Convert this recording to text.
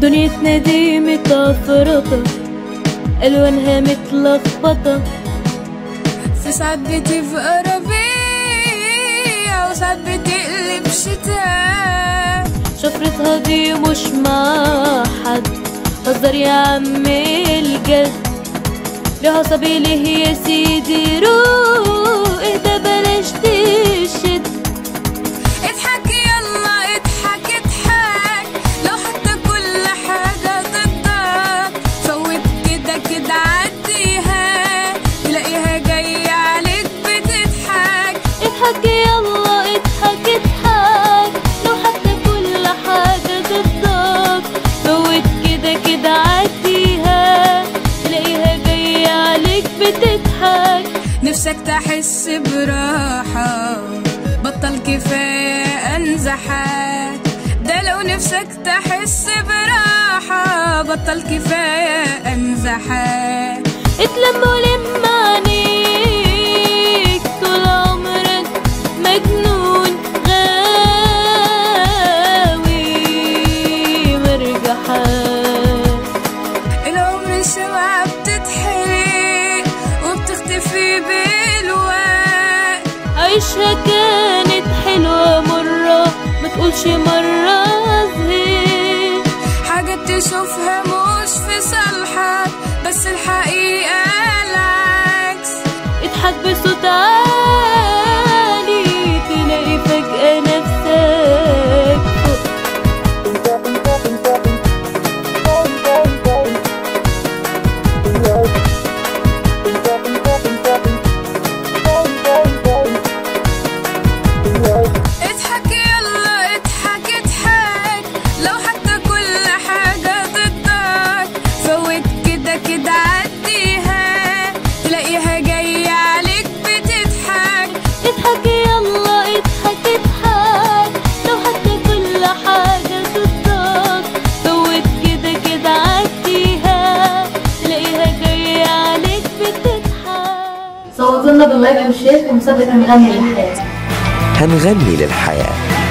دنيتنا دي متفرطة ألوانها متلخبطة. في ساعات بتبقى ربيع وساعات بتقلب شتاء شفرتها دي مش مع حد هزر يا عم الجد. لها سبيله يا سيدي روق يلا اضحك اضحك. لو حتى كل حاجة كده كده عديها. تلاقيها جاية عليك بتضحك. نفسك تحس براحة. بطل كفاية انزحك ده لو نفسك تحس براحة. بطل كفاية انزحك اتلم ولم بالوقت عيشها كانت حلوة مرة ما تقولش مرة زهقت. حاجة تشوفها مش في صالحك بس الحقيقة العكس. اضحك بصوت عالي تلاقي فجأة اضحك يلا اضحك اضحك. لو حتى كل حاجة ضدك فوت كده كده عديها. تلاقيها جاية عليك بتضحك. اضحك يلا اضحك اضحك. لو حتى كل حاجة ضدك فوت كده كده عديها. تلاقيها جاية عليك بتضحك. صوتوا لنا بال like وال share في مسابقة هنغني للحياة هنغني للحياة.